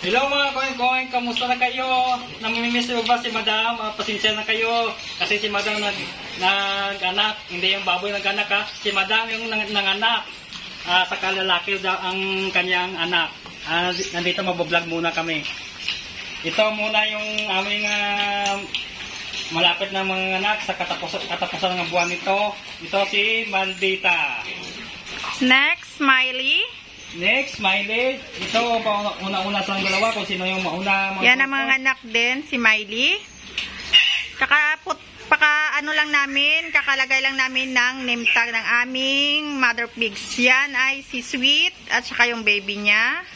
Hello mga koing-koing, kamusta na kayo? Namimiss mo ba si Madam? Ah, pasensya na kayo kasi si Madam nag, nag-anak, hindi yung baboy nag-anak ha. Si Madam yung nang, nanganak. Ah, sa kalalaki daw ang kanyang anak. Ah, nandito mabablog muna kami. Ito muna yung aming ah, malapit na mga anak sa katapusan, katapusan ng buwan nito. Ito si Maldita. Next, Smiley. Next, Smiley. Ito, una-una sa dalawa kung sino yung mauna. mag- Yan ang mga anak din, si Miley. Kakaput, paka ano lang namin, kakalagay lang namin ng name tag ng aming mother pigs. Yan ay si Sweet at saka yung baby niya.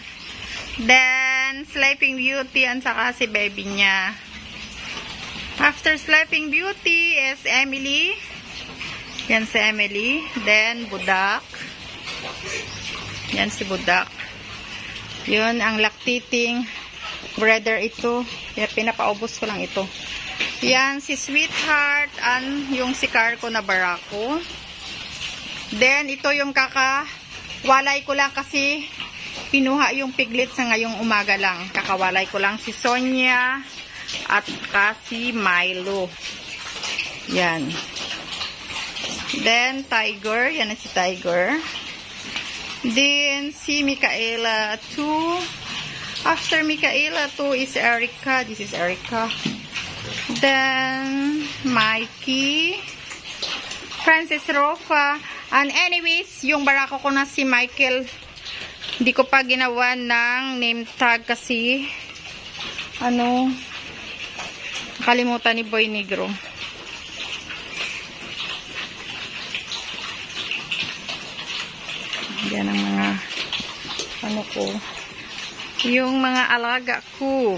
Then, Sleeping Beauty at saka si baby niya. After Sleeping Beauty is Emily. Yan si Emily. Then, Budak. Yan si Budak. Yun, ang lactating brother ito. Pinapaubos ko lang ito. Yan, si Sweetheart, an yung si Carco na barako. Then, ito yung kaka, walay ko lang kasi pinuha yung piglet sa ngayong umaga lang. Kakawalay ko lang si Sonia at saka si Milo. Yan. Then, Tiger. Yan na si Tiger. Then, si Micaela 2. After Micaela 2 is Erica. This is Erica. Then, Mikey. Francis Rofa. And anyways, yung barako ko na si Michael, hindi ko pa ginawa ng name tag kasi, ano, nakalimutan ni Boy Negro. Yan ang mga ano ko. Yung mga alaga ko.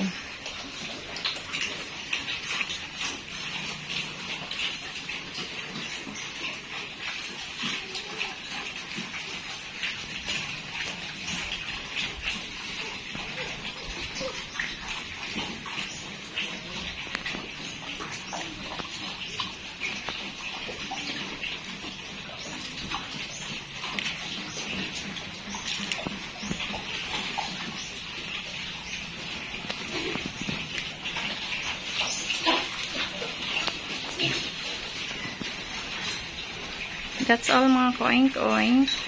That's all mga koing-koing.